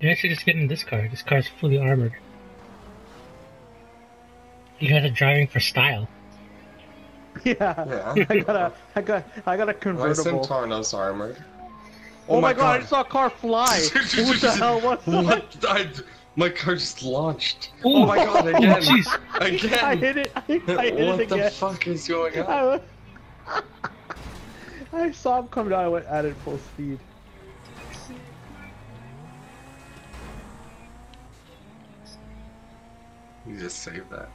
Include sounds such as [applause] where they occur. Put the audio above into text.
You should just get in this car. This car's fully armored. You guys are driving for style. [laughs] Yeah. Yeah. I got a, I got, I got a My convertible. Centauro's armored. Oh, my god, I saw a car fly! [laughs] what the hell was that? What? [laughs] I, my car just launched. Oh my god, Oh, again. jeez. Again. I hit it, I, I hit what it the fuck is going on? I, I saw him come down, I went at it full speed. You just saved that.